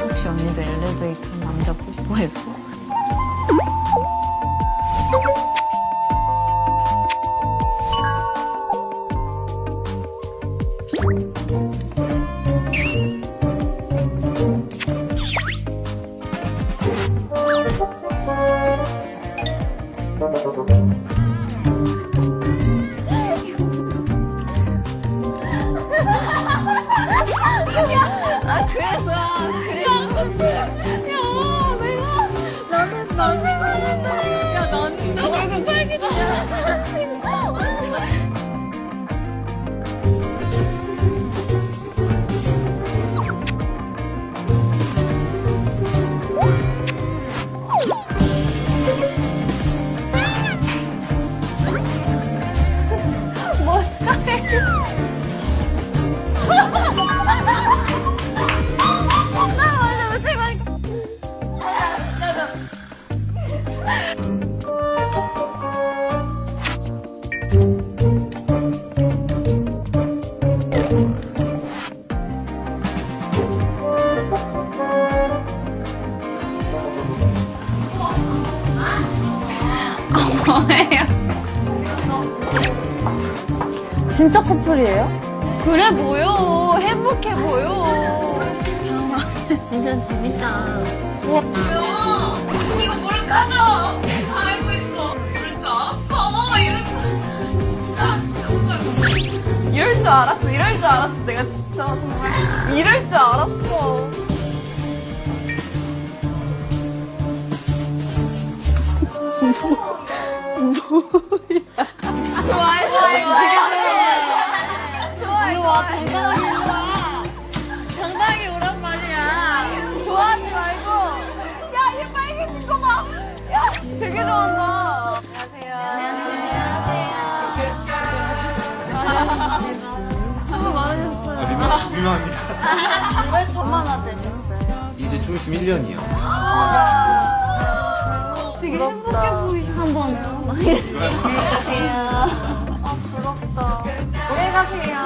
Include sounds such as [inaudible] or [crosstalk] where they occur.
혹시 언니도 엘리베이터 남자 뽀뽀했어? 아 그래서 그래서 뭐예요? [laughs] 진짜 커플이에요? 그래 보여 행복해 보여 진짜 재밌다. 이거 모를까죠? 다 알고 있어. 이럴 줄 알았어. 이럴 줄 진짜 정말. 이럴 줄 알았어. 이럴 줄 알았어. 내가 진짜 정말 이럴 줄 알았어. [laughs] 좋아해, 좋아해, 좋아해. 좋아해, 좋아해. 당당하게 울어. 당당하게 오란 말이야. 좋아하지 말고. 야, 얘 빨개진 거 봐. 야, 되게 좋아한다. 안녕하세요. 수고 많으셨어요. 아, 민망, 민망합니다. 왜 천만 원 되셨어요? 이제 좀 있으면 1년이요. 되게 부럽다. 행복해 보이. 한번. 안녕하세요. 아, 부럽다. 오래 가세요.